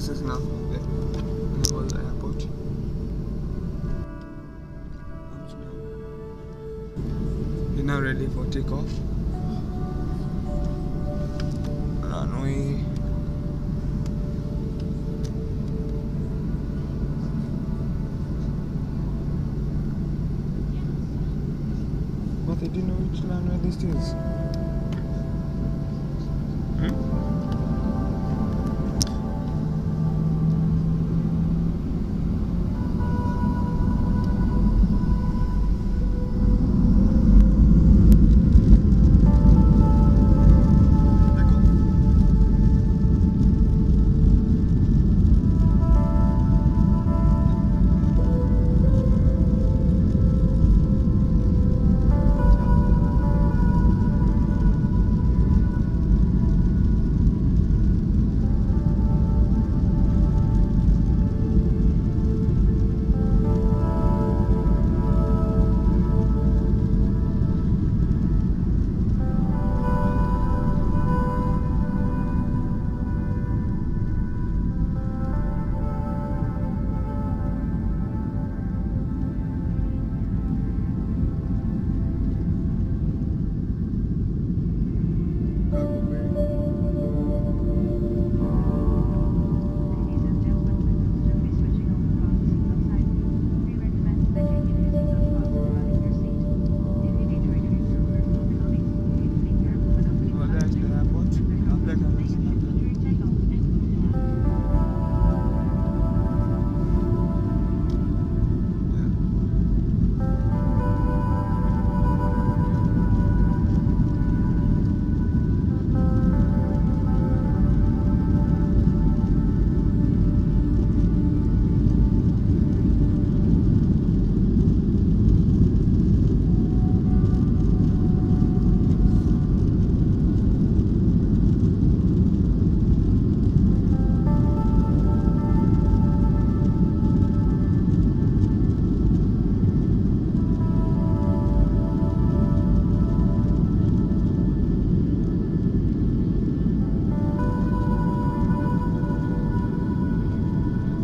this is now the naval airport. We're now ready for takeoff. Runway. But I didn't know which runway this is.